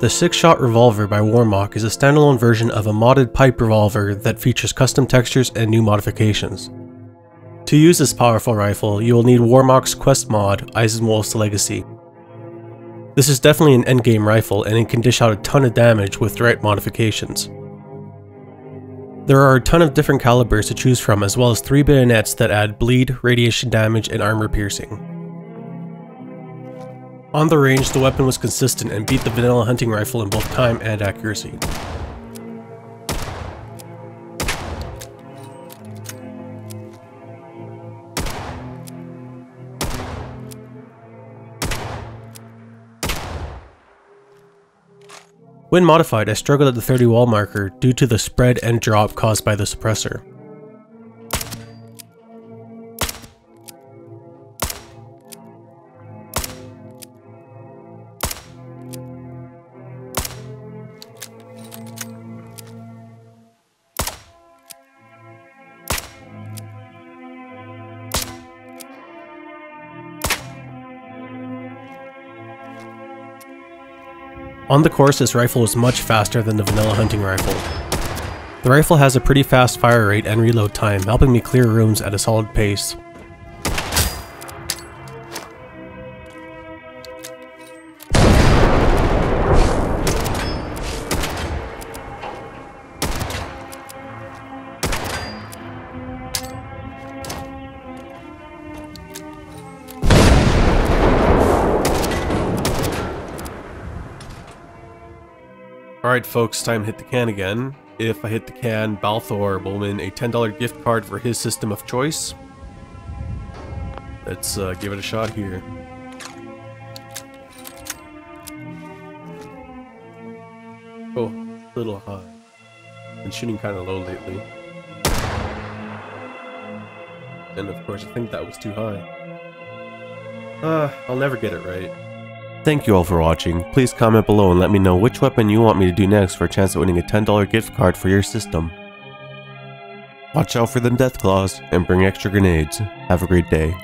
The 6-shot revolver by WarMocK is a standalone version of a modded pipe revolver that features custom textures and new modifications. To use this powerful rifle, you will need WarMocK's quest mod, Eisenwolf's Legacy. This is definitely an endgame rifle and it can dish out a ton of damage with the right modifications. There are a ton of different calibers to choose from as well as 3 bayonets that add bleed, radiation damage, and armor piercing. On the range, the weapon was consistent and beat the vanilla hunting rifle in both time and accuracy. When modified, I struggled at the 30 wall marker due to the spread and drop caused by the suppressor. On the course, this rifle is much faster than the vanilla hunting rifle. The rifle has a pretty fast fire rate and reload time, helping me clear rooms at a solid pace. Alright folks, time to hit the can again. If I hit the can, Balthor will win a $10 gift card for his system of choice. Let's uh, give it a shot here. Oh, a little high. Been shooting kind of low lately. And of course, I think that was too high. Uh, I'll never get it right. Thank you all for watching. Please comment below and let me know which weapon you want me to do next for a chance at winning a $10 gift card for your system. Watch out for them death claws and bring extra grenades. Have a great day.